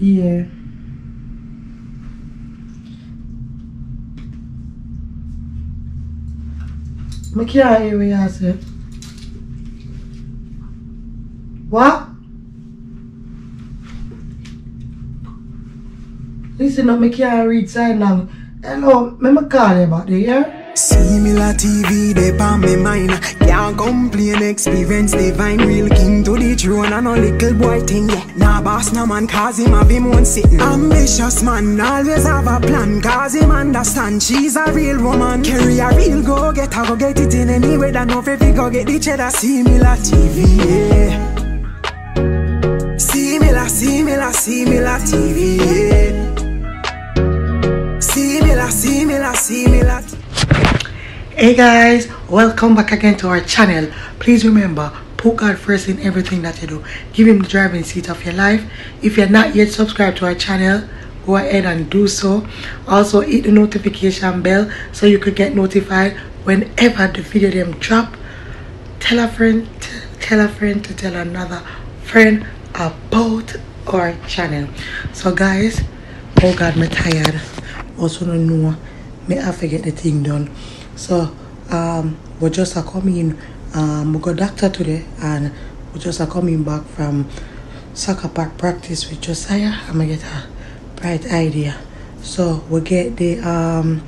Yeah. I can't hear what you say. What? Listen up, I can't read sign language. Hello, me me call you about the yeah? C Miller TV, they on me mind. Can't complain, experience divine. Real king to the throne, and a little boy thing. Yeah, nah, boss, no man, cause him have him own sitting. Ambitious man, always have a plan, cause him understand she's a real woman. Carry a real go get her, go get it in any way that no if go get the cheddar. C Miller TV, yeah. Similar, similar, C Miller TV, yeah. Similar, similar, similar. Hey guys, welcome back again to our channel. Please remember, put God first in everything that you do. Give him the driving seat of your life. If you're not yet subscribed to our channel, go ahead and do so. Also hit the notification bell so you could get notified whenever the video them drop. Tell a friend, tell a friend to tell another friend about our channel. So guys, oh God, me tired. Also no know me I forget the thing done. So um we just are coming um we got doctor today and we just are coming back from soccer park practice with Josiah. I'm gonna get a bright idea. So we get the um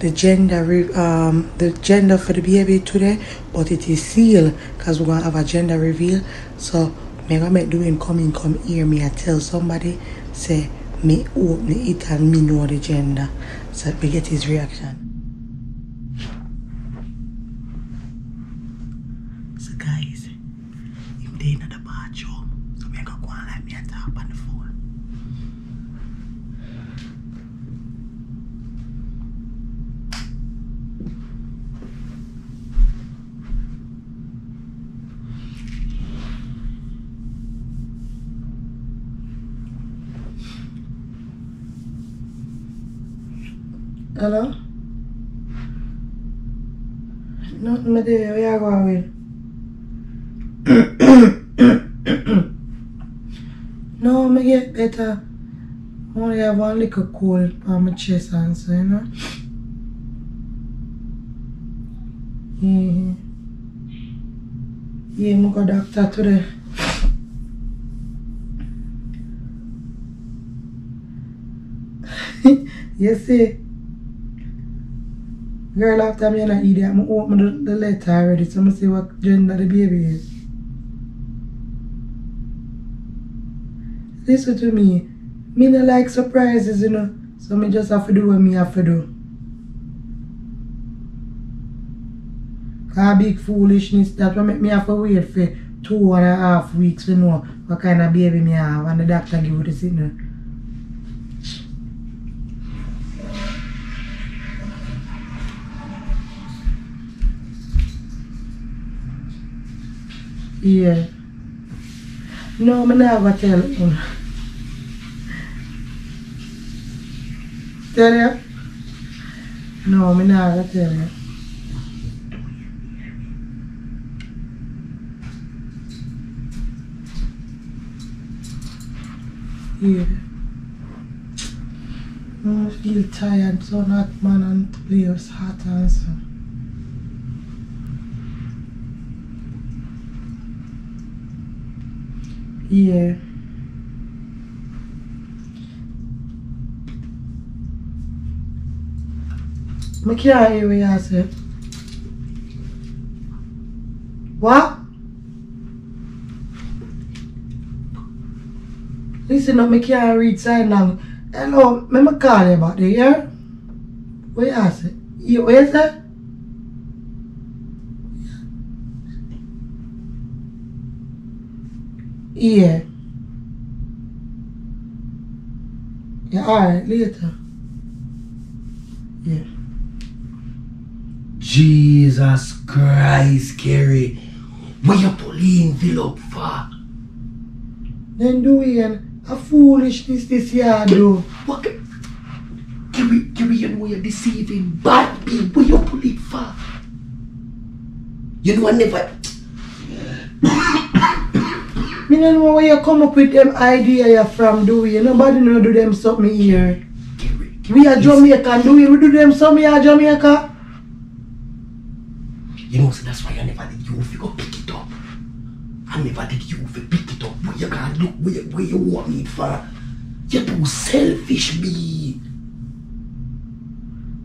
the gender um the gender for the baby today, but it is sealed because we're gonna have a gender reveal. So me gonna make doing coming come here me I tell somebody say me open it and me know the gender. So we get his reaction. Guys, him dey in the bathroom. So me go go and let me and on the phone. Hello? Nothing me there, where you going with? No, me get better. Only have one little cold on my chest and so, you know? Yeah. Yeah, me go doctor today. you see? Girl, after me and I eat it, I'm open the letter already, so I'ma see what gender the baby is. Listen to me. Me no like surprises, you know. So me just have to do what me have to do. Cause big foolishness that will make me have to wait for two and a half weeks to know what kind of baby me have and the doctor give you the signal. Yeah. No, me never tell you. Tell you? No, me never tell you. Yeah. I feel tired, so not man and players hot and so. Yeah. I can't hear what you say. What? Listen up, I can't read sign language. Hello, me me call you about the yeah? What you say? You, what you? Yeah. Yeah, alright, later. Yeah. Jesus Christ, Gary. What you pulling envelope for? Then do doing a foolishness this year, do. What? Gary, Gary, you know you're deceiving bad people. What you pull it for? You know I never. Me don't know where you come up with them idea you from, do we? Nobody know do them something here. Kerry, We are Jamaican, do we? We do them something here, Jamaica. You know, so that's why I never did you if you go pick it up. I never did you if you pick it up. Where you gonna look where, where you want me for? You're too selfish, me.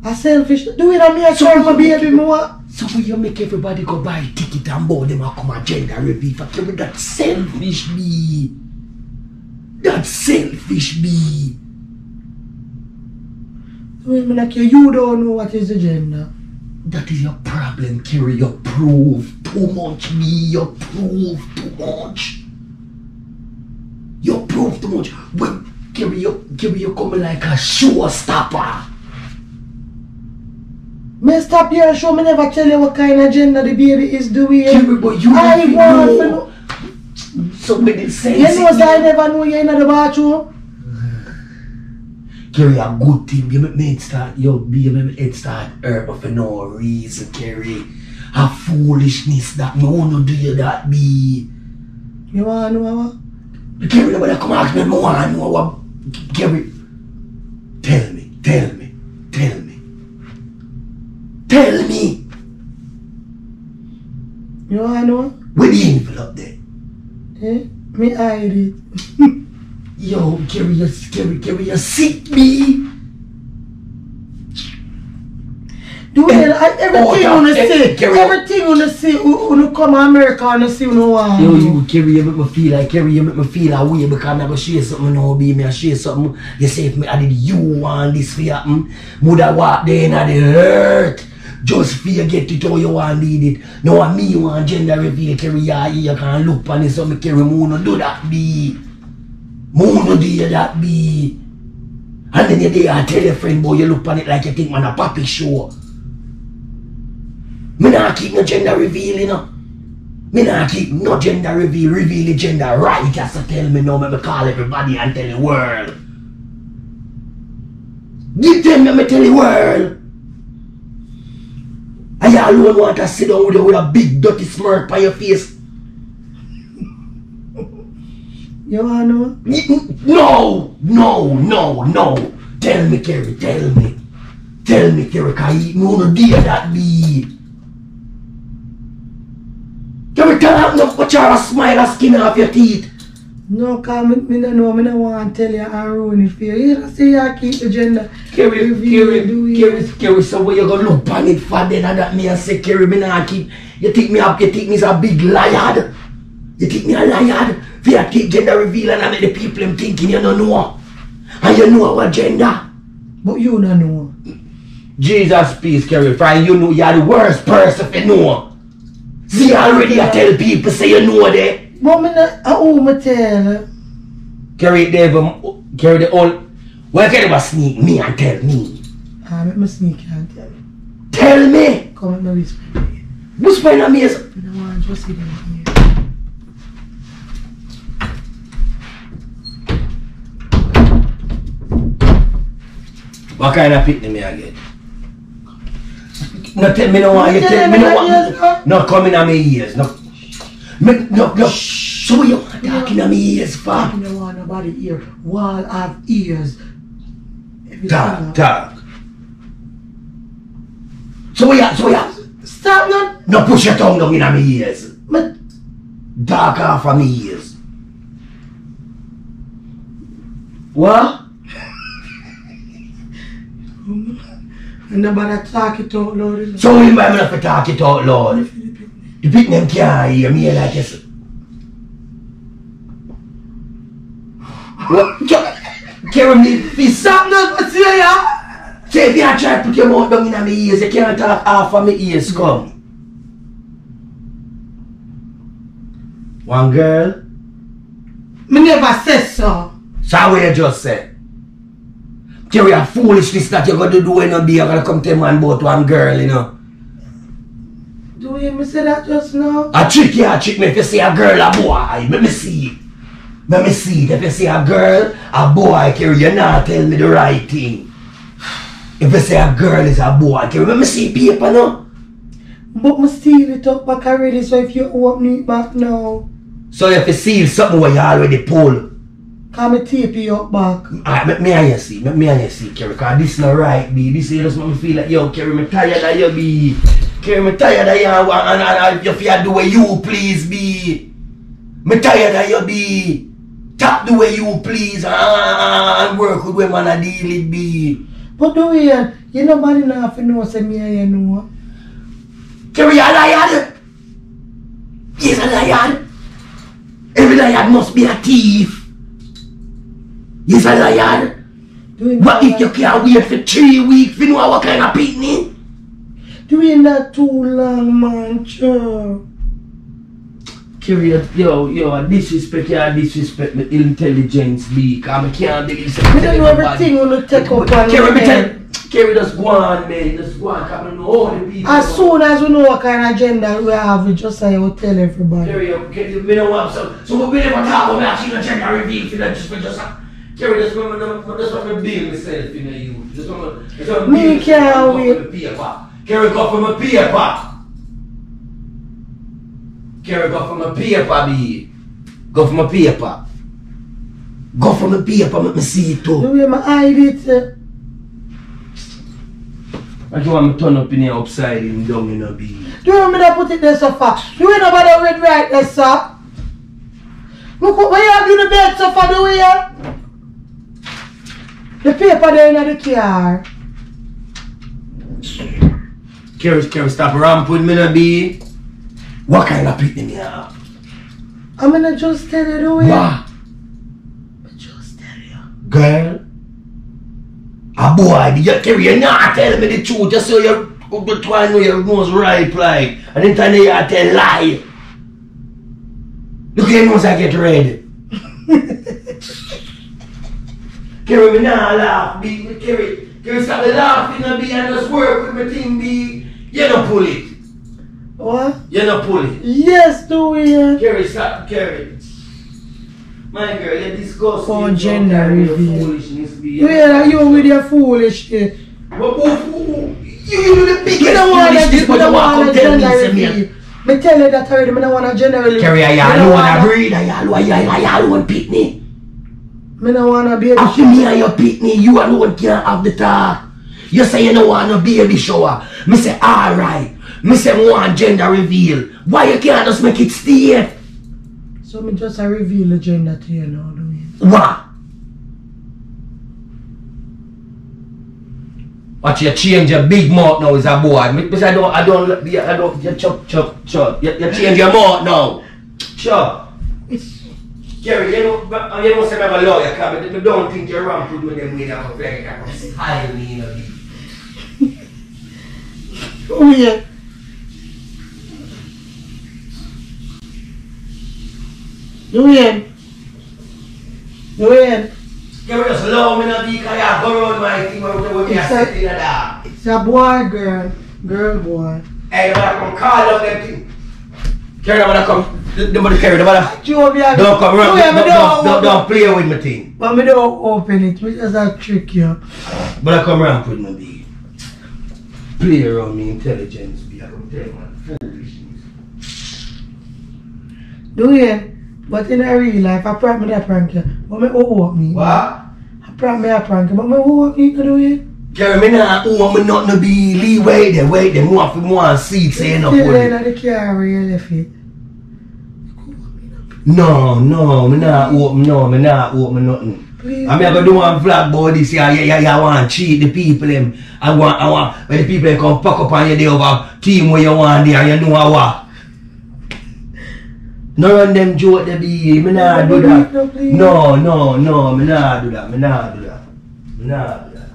I selfish. Do it on me, So I So try my baby more. So will you make everybody go buy ticket and board them and come a gender reveal for Kerry? That's selfish, me. That's selfish, me. Wait a minute, you don't know what is the gender. That is your problem, Kerry. You prove too much, me. You prove too much. You prove too much. When Kerry, you, Kerry, you coming like a showstopper. Me stop show me never tell you what kind of gender the baby is doing. Kerry, but you I want to know. know. So when it says You know, I never know you in the bathroom. Kerry, a good thing. You make me head start, be you make me head start hurt but for no reason, Kerry. A foolishness that no one do you that be. You want to know what? Kerry, nobody come ask me, I want to know what. Kerry, tell me, tell me, tell me. Tell me, You want to know? where the envelope there? Eh? Me hide it. Yo, Kerry, you, Kerry, Kerry, you sick me. Do it, I, everything Oh, you wanna eh, see, Kerry. everything you wanna see, you wanna come to America and see you know what. Yo, you Kerry, you make me feel like Kerry, you make me feel a way because I'm gonna share something now, be me, I share something. You say if me I did you want this for happen, woulda walk there in the hurt. Just for you get it how you want need it. Now I me you want gender reveal, Kerry, yeah, you can't look on it, so me Kerry, me no do that be. Me no do that be. And then you there and tell your friend, boy, you look on it like you think man a puppy show. Me not keep no gender reveal, you know. Me not keep no gender reveal, reveal the gender right. Have to tell me now, me call everybody and tell the world. Give them me tell the world. And you alone want to sit down with, you with a big dirty smirk on your face. Know? No, no, no, no. Tell me, Kerry, tell me. Tell me, Kerry, cause you no dare that be. Kerry, tell her no put your smile and skin off your teeth. No, cause me, me don't know, me don't want to tell you and ruin it for you. You just say you keep the gender. Kerry, Kerry. Kerry, Kerry, so where you gonna look on it for then and that me and say, Kerry, me nah keep, you think me up, you think me's a big liar? You think me a liar? You keep gender reveal and I make the people them thinking you don't know. And you know our gender. But you don't know. Jesus, peace, Kerry. For you know you're the worst person if you know. See already I tell people say you know that. But me not, who me tell? Kerry Dave, um, Kerry the old. Well, Kerry was sneak me and tell me. Ah, make me sneak and tell you. Tell me. Come and me whisper. Me What's my name is? don't want to see them here. What kind of picnic me I get? No tell me no why you tell me no what. No come in on my ears. No. Me, no, no. So what you want talking on my ears for? You don't want nobody ear. Wall have ears. Talk, talk. So what you, so what you, Stop now. no push your tongue down in my ears. Me, Dark off of my ears. What? and nobody talk it out loud. enough. So you might have to talk it out loud. The picnic them can't hear me like this. What? Ca- Carry me, please Stop now, but see ya. Say if you try to put your mouth down in my ears, you can't talk half of my ears come. One girl, Me never said so. so what you just said. Carry a foolishness that you're gonna do when you be, you're gonna come tell man about one girl, you know. Do you hear me say that just now? A trick you a trick me if you see a girl, a boy, let me see it. Let me see it. If you see a girl, a boy, Carry, you not tell me the right thing. If you say a girl is a boy, Carry, let me see paper now. But me steal it up back already, so if you open it back now, So if you see something where you already pull, Come me tape you up back. Alright, me, me and you see, me, me and you see, Kerry, cause this not right, B. This is just make me feel like, yo, Kerry, me tired of you, B. Kerry, me tired of you, and, and, and, and if you do what you please, B. Me tired of you, B. Tap the way you please, and, and, work with women and deal it, B. But do uh, you, you nobody know if you know say me you know. Kerry, you a liar. He's a liar. Every liar must be a thief. He's a liar. Do What if you can't wait for three weeks to know what kind of pitney? Doing that too long, man, sure. Kerry, yo, yo, I disrespect you, I disrespect my intelligence, B. Cause I can't do this. Me don't know everything when you take up on Kerry, me your tell head. Kerry, just go on, man. Just go on, cause I know all the people. As soon as we know what kind of agenda we have, we just say we'll tell everybody. Kerry, you- Kerry, we don't want some. So we never talk about actually the gender reveal for that, just for just. Kerry, just remember, just want to build myself in the youth. Just want to, just want to Me can't wait. the paper. Kerry, go for my paper. Kerry, go for my paper, B. Go for my paper. Go for my paper, make me see it too. The way my hide it, uh, I just want me turn up in here upside and down in a B. do you want me to put it there so far? You ain't nobody read right there, sir. Look where you do the bed so far, do you? The paper there in the car. Kerry, Kerry, stop ramping me in a B. What kind of picnic me have? I'm gonna just tell you the way. What? Just tell you. Girl, a boy, you carry you not tell me the truth just so you try to know your nose right like and then time you I tell lie. Look at your nose I get red. Carry me now laugh, be carry carry stop the laughing and be and just work with my thing be you don't pull it. What? You don't pull it. Yes, do we? Carry, stop, carry. My girl, you discuss For you gender sometimes your reveal. foolishness be. Yeah, you with your foolish shit. But who, who, who, you, you do the biggest Me don't want foolishness, to, but me you don't want want to to tell me, gender say me. reveal. Me tell you that already, me don't want to generally. Carry a Me yalo don't and a wanna- breed, a yalo, a yalo, a yalo and pitney. Me don't want be a After me and your pitney, you alone can't have the talk. You say you don't want no baby shower. Me say, alright. Me say, me want gender reveal. Why you can't just make it stay? So me just a reveal the gender to you now, do we? What? Watch you change your big mouth now is a boy. Me, me say I don't, I don't, I don't, you chop, chop, chop. You, you change your mouth now. Chop. Jerry, you know, but, uh, you know, say I'm a lawyer, cause me, me don't think you're wrong to do them way that I'm very kind of style me, you know. Oh yeah. Do we? Do we? Jerry, just allow me not be, cause I go around my thing where we are It's a- sitting in that. It's a boy, girl. Girl, boy. Hey, the man come call up them thing. Jerry, the man come, man carry, the Jovial. Don't come around. Don't, Me don't, don't, don't, don't play with my thing. But me don't open it. Me just a trick you. But I come around with my big. Play around me intelligence. Be I tell man. Foolishness. Do we? But in a real life, I prank me that prank you. But me owe me. What? I prank me a prank you. But me owe me to do it. Jerry, me nah owe me nothing to be Lee. Wait there, wait there. More for more seed saying up Still in the car where you left it. No, no, me nah owe me, no, me nah owe me nothing. Please. I mean, I go do one vlog about this, yeah, yeah, yeah, yeah, I want to cheat the people, them. I want, I want, when the people come pack up on you, they over team where you want there, you know I what. No run them joke they be, me nah do that. No. No, no, me nah do that, me nah do that. Me nah do that.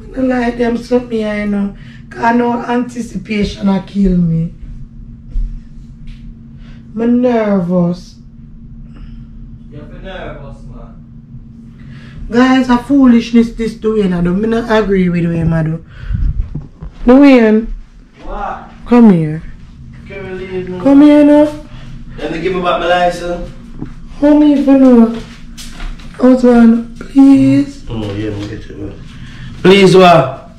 I don't like them something here, you know. Cause no anticipation a kill me. I'm nervous. You're nervous, man. Guys, a foolishness this doing. I do. Me not agree with him. I do. Dwayne, um, What? come here. Can we leave? Come here now. Let me give me back my license. How me if you know? Husband, please. Mm. Oh, yeah, we'll get it. Please, what?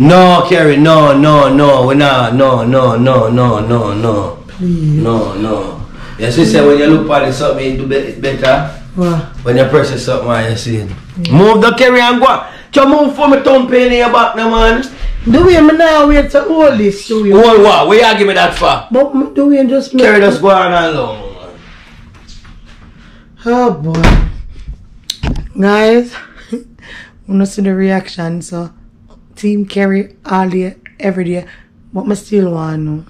No, Kerry, no, no, no, We're not, no, no, no, no, no, no. Please. No, no. Yes, we say when you look at it, something you do be- better. Wow. When you press it, something man, you see it. Move the carry and go. Just move for me thumb pain in your back now, man. Do we me now wait to hold this? Do we? Hold what? Where you give me that for? But do we just make Carry this go on along, man. Oh boy. Guys, wanna see the reaction, so Team Kerry all day, every day. But I still want to know.